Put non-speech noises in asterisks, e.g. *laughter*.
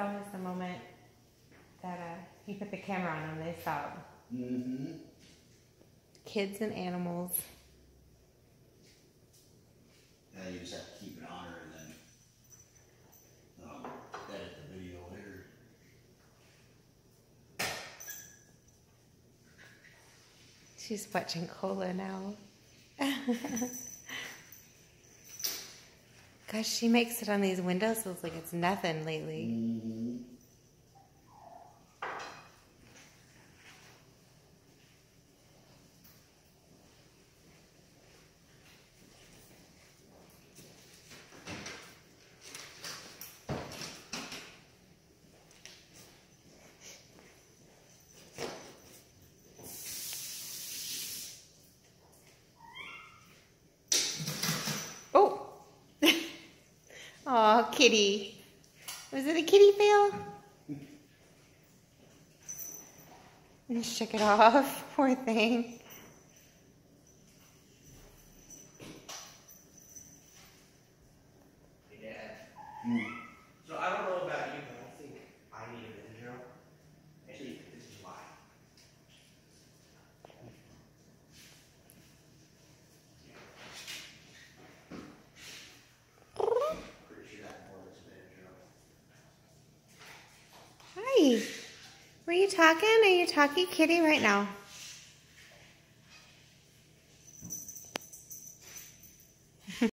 always the moment that uh, you put the camera on them, they stop. Mm-hmm. Kids and animals. Yeah, you just have to keep it on her and then um, edit the video later. She's watching cola now. *laughs* Gosh, she makes it on these windowsills like it's nothing lately. Mm-hmm. Kitty. Was it a kitty fail? And shook it *laughs* off. Poor thing. Dad. Mm. Were you talking? Are you talking kitty right now?